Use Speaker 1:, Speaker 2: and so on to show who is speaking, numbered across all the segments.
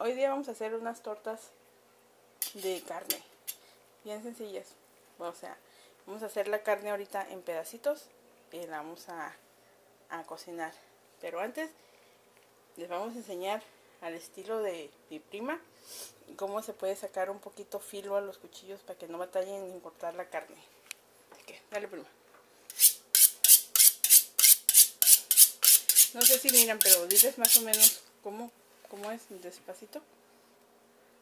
Speaker 1: Hoy día vamos a hacer unas tortas de carne, bien sencillas. O sea, vamos a hacer la carne ahorita en pedacitos y la vamos a, a cocinar. Pero antes les vamos a enseñar al estilo de mi prima cómo se puede sacar un poquito filo a los cuchillos para que no batallen en cortar la carne. Así que, dale prima. No sé si miran, pero diles más o menos cómo, cómo es despacito.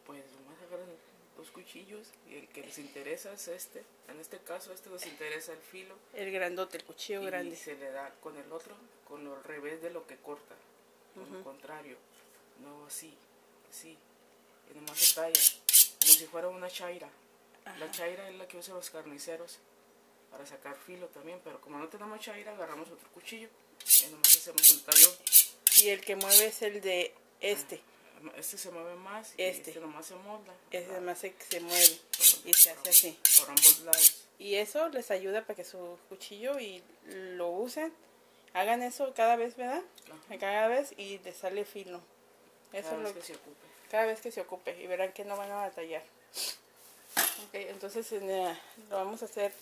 Speaker 2: Pues nomás agarran los cuchillos y el que les interesa es este. En este caso, este les interesa el filo.
Speaker 1: El grandote, el cuchillo
Speaker 2: y
Speaker 1: grande.
Speaker 2: se le da con el otro, con lo revés de lo que corta. Con lo contrario. No así, así. Y nomás se talla. Como si fuera una chaira. La chaira es la que usan los carniceros para sacar filo también. Pero como no tenemos chaira, agarramos otro cuchillo y nomás hacemos un tallón.
Speaker 1: Y el que mueve es el de este.
Speaker 2: Este se mueve más y
Speaker 1: Este.
Speaker 2: este, nomás se molda.
Speaker 1: Ese además se, se mueve y se hace así.
Speaker 2: Por ambos lados.
Speaker 1: Y eso les ayuda para que su cuchillo y lo usen. Hagan eso cada vez, ¿verdad?
Speaker 2: Ajá.
Speaker 1: Cada vez y les sale filo. Eso
Speaker 2: Cada
Speaker 1: es
Speaker 2: vez que se ocupe.
Speaker 1: cada vez que se ocupe y verán que no van a batallar. Ok, entonces en, eh, lo vamos a hacer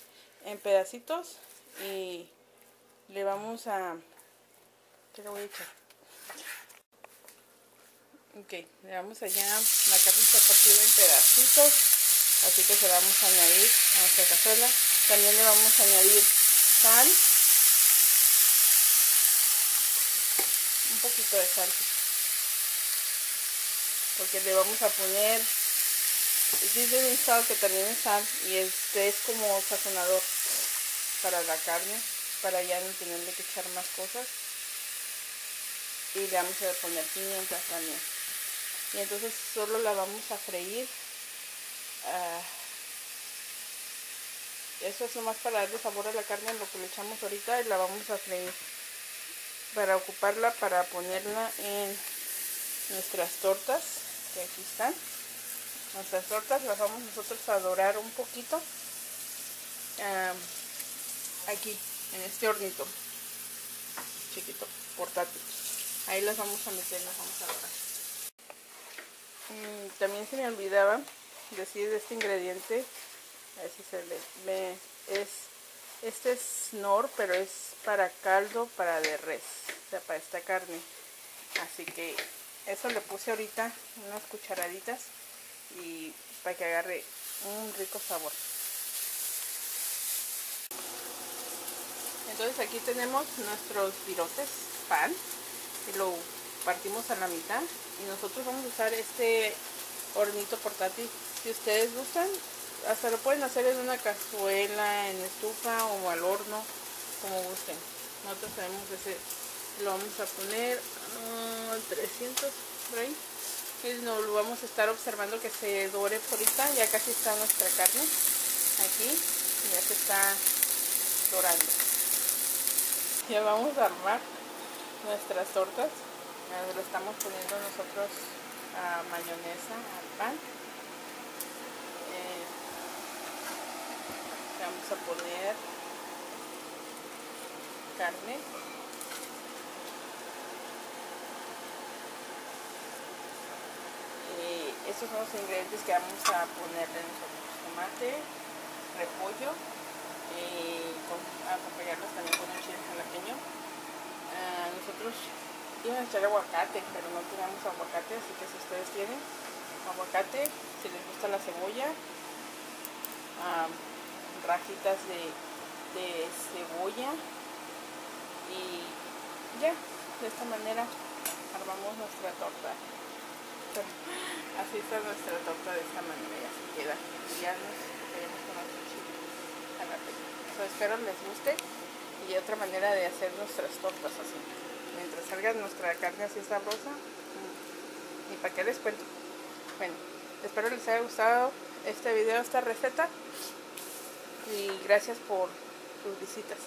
Speaker 1: en pedacitos y le vamos a... ¿Qué le voy a echar? Ok, le vamos allá, la carne está partida en pedacitos, así que se la vamos a añadir a nuestra cazuela. También le vamos a añadir sal, un poquito de sal, porque le vamos a poner dice un sal que también es sal y este es como sazonador para la carne para ya no tenerle que echar más cosas. Y le vamos a poner pimienta también y entonces solo la vamos a freír. Ah, eso es nomás para darle sabor a la carne lo que le echamos ahorita y la vamos a freír para ocuparla para ponerla en nuestras tortas que aquí están. Nuestras tortas las vamos nosotros a dorar un poquito aquí en este hornito chiquito portátil. Ahí las vamos a meter las vamos a dorar Mm, también se me olvidaba decir de este ingrediente a ver si se es este es nor pero es para caldo para de res o sea para esta carne. Así que eso le puse ahorita unas cucharaditas y para que agarre un rico sabor. Entonces aquí tenemos nuestros virotes pan y lo partimos a la mitad y nosotros vamos a usar este hornito portátil. Si ustedes gustan hasta lo pueden hacer en una cazuela en estufa o al horno como gusten. Nosotros tenemos ese lo vamos a poner a 300 por ahí. Y nos lo vamos a estar observando que se dore por ahorita. Ya casi está nuestra carne aquí ya se está dorando. Ya vamos a armar nuestras tortas le estamos poniendo nosotros a mayonesa al pan. Eh, vamos a poner carne. Y estos son los ingredientes que vamos a ponerle nosotros tomate repollo y con, acompañarlos también con un chile jalapeño. Ah, íbamos a echar aguacate pero no tenemos aguacate así que si ustedes tienen aguacate si les gusta la cebolla rajitas de, de cebolla y ya de esta manera armamos nuestra torta. Así está nuestra torta de esta manera y así queda. Y ya nos veremos con chile jalapeño so, espero les guste y otra manera de hacer nuestras tortas así salga nuestra carne así sabrosa mm, y para qué les cuento. Bueno espero les haya gustado este video esta receta y gracias por sus visitas